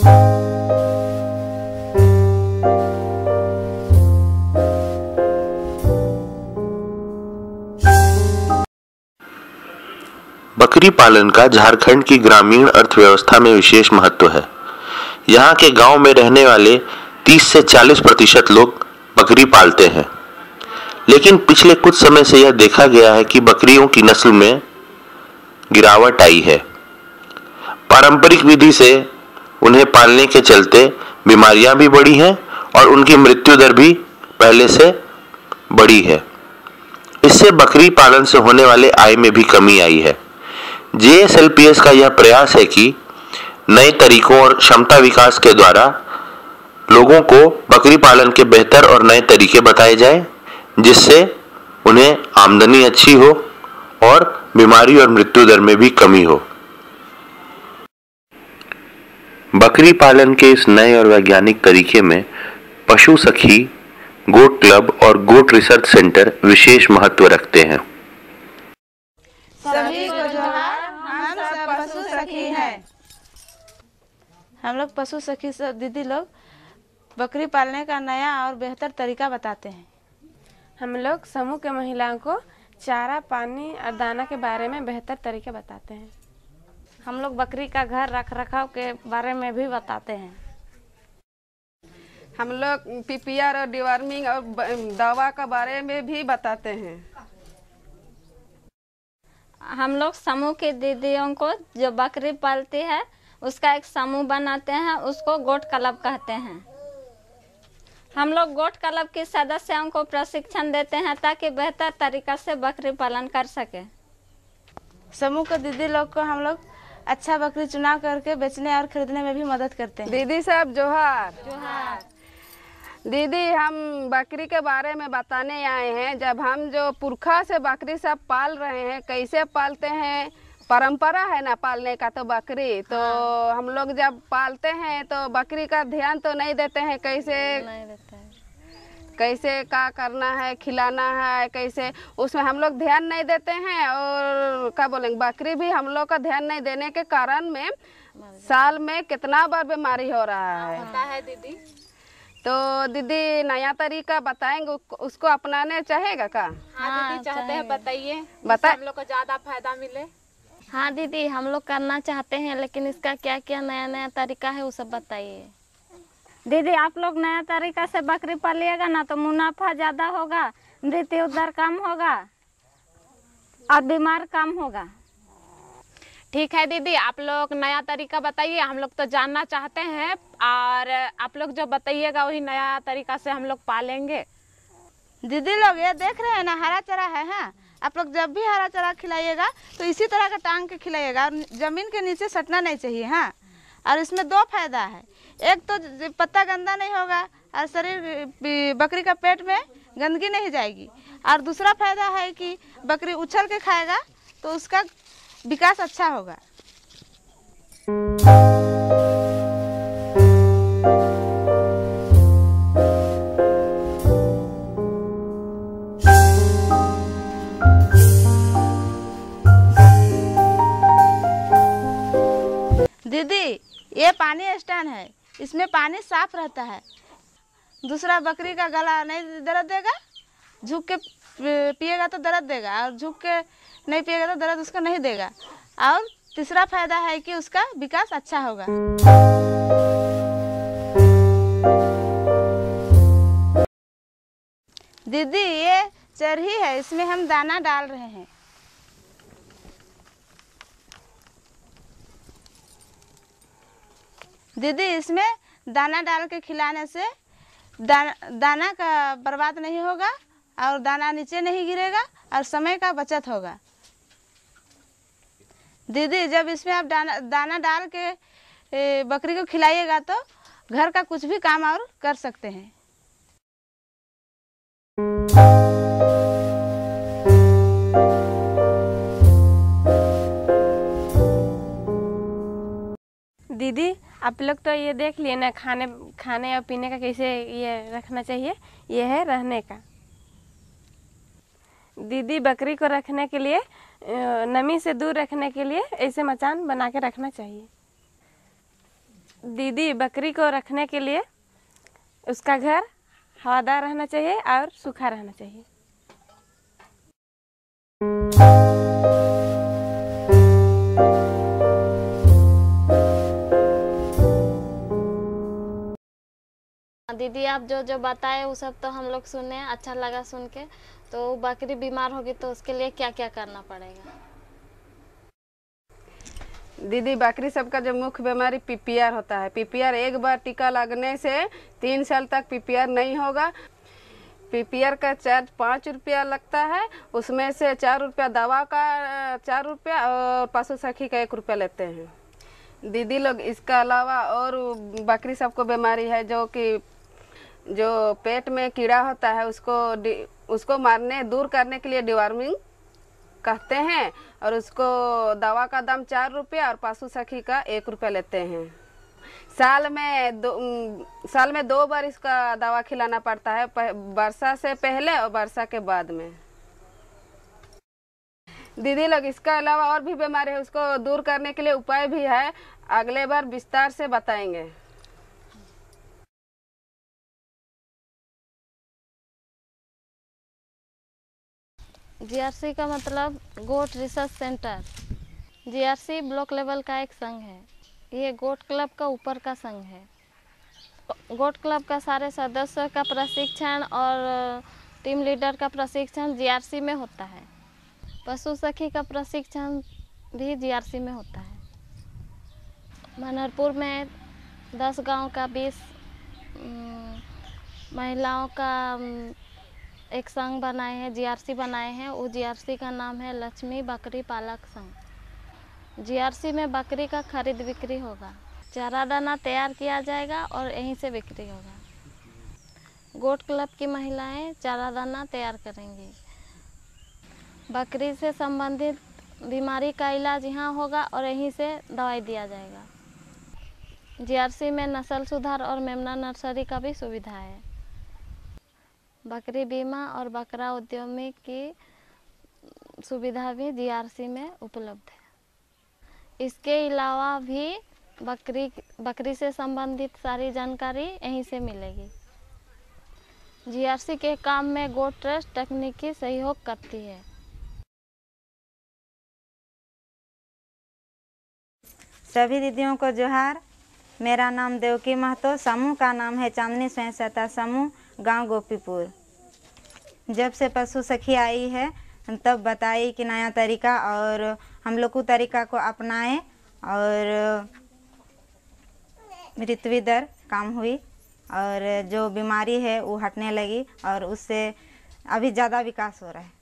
बकरी पालन का झारखंड की ग्रामीण अर्थव्यवस्था में विशेष महत्व है। यहाँ के गाँव में रहने वाले 30 से 40 प्रतिशत लोग बकरी पालते हैं। लेकिन पिछले कुछ समय से यह देखा गया है कि बकरियों की नस्ल में गिरावट आई है। पारंपरिक विधि से उन्हें पालने के चलते बीमारियाँ भी बढ़ी हैं और उनकी मृत्यु दर भी पहले से बढ़ी है। इससे बकरी पालन से होने वाले आय में भी कमी आई है। जेएसएलपीएस का यह प्रयास है कि नए तरीकों और क्षमता विकास के द्वारा लोगों को बकरी पालन के बेहतर और नए तरीके बताए जाएँ, जिससे उन्हें आमदनी अच्छी हो और बीमारी और मृत्यु दर में भी कमी हो। बकरी पालन के इस नए और वैज्ञानिक तरीके में पशु सखी, गोट क्लब और गोट रिसर्च सेंटर विशेष महत्व रखते हैं। सभी को हम सब पशु सखी हैं। हम लोग पशु सखी सब दीदी लोग बकरी पालने का नया और बेहतर तरीका बताते हैं। हम लोग समूह के महिलाओं को चारा, पानी और दाना के बारे में बेहतर तरीके बताते हैं। हम लोग बकरी का घर रख रखाव के बारे में भी बताते हैं। हम लोग पीपीआर और डिवर्मिंग और दवा का बारे में भी बताते हैं। हम लोग समूह की दीदियों को जो बकरी पालती है उसका एक समूह बनाते हैं उसको गोट क्लब कहते हैं। हम लोग गोट क्लब के सदस्यों को प्रशिक्षण देते हैं ताकि बेहतर तरीका से बकरी पालन कर सके। समूह के दीदी लोग को हम लोग अच्छा बकरी चुनाव करके बेचने और खरीदने में भी मदद करते हैं। दीदी साहब जोहार। जोहार। दीदी हम बकरी के बारे में बताने आए हैं। जब हम जो पुरखा से बकरी सब पाल रहे हैं कैसे पालते हैं? परंपरा है ना पालने का तो बकरी। तो हाँ। हम लोग जब पालते हैं तो बकरी का ध्यान तो नहीं देते हैं कैसे? नहीं देता। कैसे का करना है खिलाना है कैसे उसमें हम लोग ध्यान नहीं देते हैं और क्या बोलेंगे बकरी भी हम लोग का ध्यान नहीं देने के कारण में साल में कितना बार बीमारी हो रहा है। है दीदी। तो दीदी नया तरीका बताएँगे उसको अपनाने चाहेगा का? हाँ दीदी चाहते हैं बताइए बता हम लोग को ज़्यादा फ़ायदा मिले। हाँ दीदी हम लोग करना चाहते हैं लेकिन इसका क्या क्या नया नया तरीका है वो सब बताइए। दीदी आप लोग नया तरीका से बकरी पालिएगा ना तो मुनाफा ज़्यादा होगा मृत्यु दर कम होगा और बीमार कम होगा। ठीक है दीदी आप लोग नया तरीका बताइए हम लोग तो जानना चाहते हैं और आप लोग जो बताइएगा वही नया तरीका से हम लोग पालेंगे। दीदी लोग ये देख रहे हैं ना हरा चरा है हाँ? आप लोग जब भी हरा चरा खिलाइएगा तो इसी तरह का टांग के खिलाइएगा और ज़मीन के नीचे सटना नहीं चाहिए हाँ? और इसमें दो फ़ायदा है। एक तो पत्ता गंदा नहीं होगा और शरीर बकरी का पेट में गंदगी नहीं जाएगी। और दूसरा फ़ायदा है कि बकरी उछल के खाएगा तो उसका विकास अच्छा होगा। पानी साफ़ रहता है। दूसरा बकरी का गला नहीं दर्द देगा, झुक के पिएगा तो दर्द देगा, और झुक के नहीं पिएगा तो दर्द उसका नहीं देगा। और तीसरा फ़ायदा है कि उसका विकास अच्छा होगा। दीदी, ये चरही है, इसमें हम दाना डाल रहे हैं। दीदी, इसमें दाना डाल के खिलाने से दाना दाना का बर्बाद नहीं होगा और दाना नीचे नहीं गिरेगा और समय का बचत होगा। दीदी, जब इसमें आप दाना दाना डाल के बकरी को खिलाइएगा तो घर का कुछ भी काम और कर सकते हैं। आप लोग तो ये देख लिए ना, खाने खाने और पीने का कैसे ये रखना चाहिए? ये है रहने का। दीदी बकरी को रखने के लिए नमी से दूर रखने के लिए ऐसे मचान बना के रखना चाहिए। दीदी बकरी को रखने के लिए उसका घर हवादार रहना चाहिए और सूखा रहना चाहिए। दीदी, आप जो जो बताए, वो सब तो हम लोग सुने अच्छा लगा सुन के। तो बकरी बीमार होगी तो उसके लिए क्या क्या करना पड़ेगा? दीदी, बकरी सबका जो मुख्य बीमारी पीपीआर होता है। पीपीआर एक बार टीका लगने से तीन साल तक पीपीआर नहीं होगा। पीपीआर का चार्ज पाँच रुपया लगता है। उसमें से चार रुपया दवा का, चार रुपया और पशु सखी का एक रुपया लेते हैं। दीदी लोग, इसका अलावा और बकरी सबको बीमारी है जो कि जो पेट में कीड़ा होता है, उसको उसको मारने, दूर करने के लिए डिवार्मिंग कहते हैं और उसको दवा का दाम चार रुपया और पशु सखी का एक रुपया लेते हैं। साल में दो साल में दो बार इसका दवा खिलाना पड़ता है वर्षा से पहले और वर्षा के बाद में। दीदी लोग, इसका अलावा और भी बीमारी है, उसको दूर करने के लिए उपाय भी है। अगले बार विस्तार से बताएँगे। जीआरसी का मतलब goat research centre. GRC block level का एक संघ है। ये गोट क्लब का ऊपर का संघ है। गोट क्लब का सारे सदस्यों का प्रशिक्षण और टीम लीडर का प्रशिक्षण जीआरसी में होता है। पशु सखी का प्रशिक्षण भी जीआरसी में होता है। मनहरपुर में दस गाँव का बीस महिलाओं का एक संघ बनाए हैं जीआरसी बनाए हैं। वो जीआरसी का नाम है लक्ष्मी बकरी पालक संघ। जीआरसी में बकरी का खरीद बिक्री होगा। चारा दाना तैयार किया जाएगा और यहीं से बिक्री होगा। गोट क्लब की महिलाएँ चारा दाना तैयार करेंगी। बकरी से संबंधित बीमारी का इलाज यहाँ होगा और यहीं से दवाई दिया जाएगा। जीआरसी में नस्ल सुधार और मेमना नर्सरी का भी सुविधा है। बकरी बीमा और बकरा उद्यमी की सुविधा भी जीआरसी में उपलब्ध है। इसके अलावा भी बकरी बकरी से संबंधित सारी जानकारी यहीं से मिलेगी। जीआरसी के काम में गोट ट्रस्ट तकनीकी सहयोग करती है। सभी दीदियों को जोहार। मेरा नाम देवकी महतो। समूह का नाम है चांदनी स्वयं सहायता समूह। गाँव गोपीपुर। जब से पशु सखी आई है, तब बताई कि नया तरीका और हम लोग को तरीका को अपनाएँ और मृत्यु दर कम हुई और जो बीमारी है, वो हटने लगी और उससे अभी ज़्यादा विकास हो रहा है।